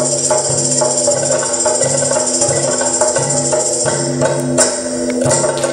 Thank you.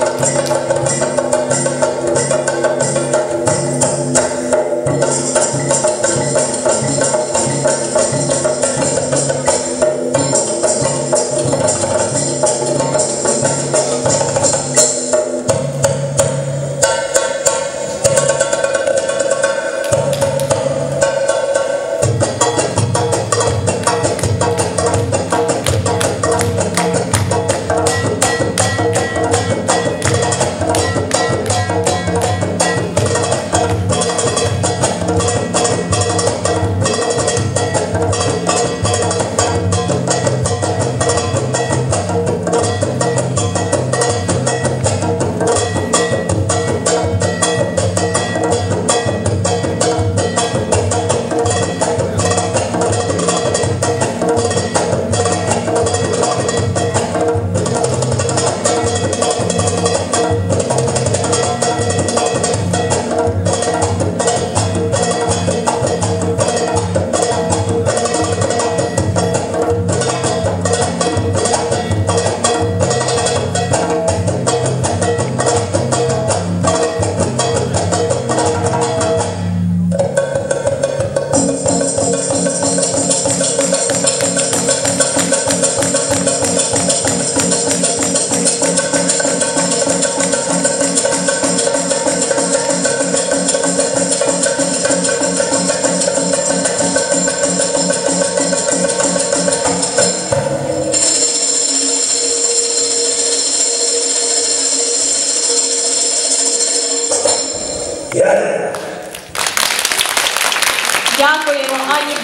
Дякуємо Ані